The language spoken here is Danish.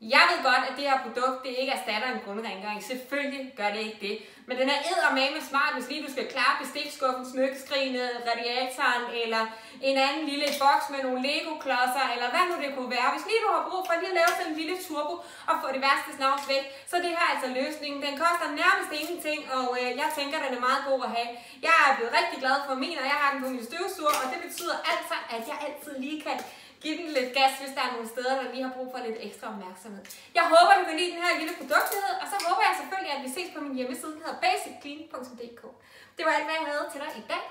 Jeg ved godt, at det her produkt det ikke erstatter en grundrengøring. Selvfølgelig gør det ikke det. Men den er eddermame smart, hvis lige du skal klare bestikskuffen, smykkeskrinet, radiatoren eller en anden lille boks med nogle Lego-klodser, eller hvad nu det kunne være. Hvis lige du har brug for lige at lave sådan en lille turbo og få det værste snavs væk, så det her er altså løsningen. Den koster nærmest ingenting, og øh, jeg tænker, den er meget god at have. Jeg er blevet rigtig glad for min, og jeg har den på min støvsuger, og det betyder altså, at jeg altid lige kan Giv den lidt gas, hvis der er nogle steder, der lige har brug for lidt ekstra opmærksomhed. Jeg håber, du kan lide den her lille produkthed, og så håber jeg selvfølgelig, at vi ses på min hjemmeside, der hedder basicclean.dk. Det var alt, hvad jeg havde til dig i dag.